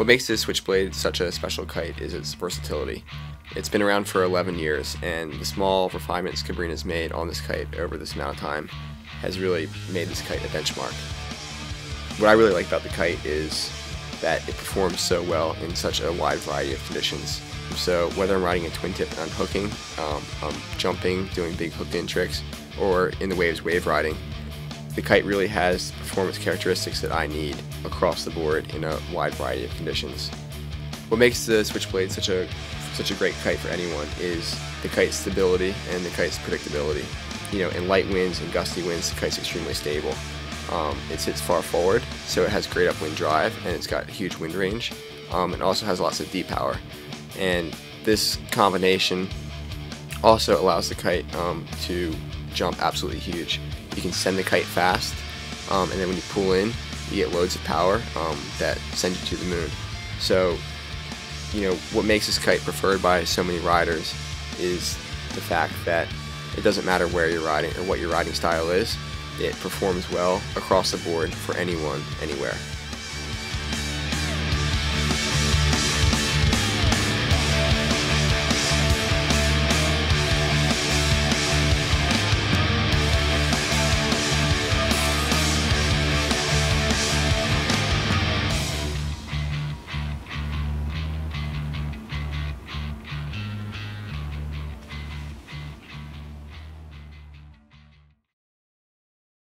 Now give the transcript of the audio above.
What makes this Switchblade such a special kite is its versatility. It's been around for 11 years, and the small refinements Cabrinha made on this kite over this amount of time has really made this kite a benchmark. What I really like about the kite is that it performs so well in such a wide variety of conditions. So whether I'm riding a twin tip and unhooking, um, I'm jumping, doing big hooked in tricks, or in the waves wave riding, the kite really has performance characteristics that I need across the board in a wide variety of conditions. What makes the Switchblade such a such a great kite for anyone is the kite's stability and the kite's predictability. You know, in light winds and gusty winds, the kite's extremely stable. Um, it sits far forward, so it has great upwind drive and it's got huge wind range. Um, it also has lots of depower, and this combination also allows the kite um, to jump absolutely huge. You can send the kite fast, um, and then when you pull in, you get loads of power um, that send you to the moon. So, you know, what makes this kite preferred by so many riders is the fact that it doesn't matter where you're riding or what your riding style is, it performs well across the board for anyone, anywhere.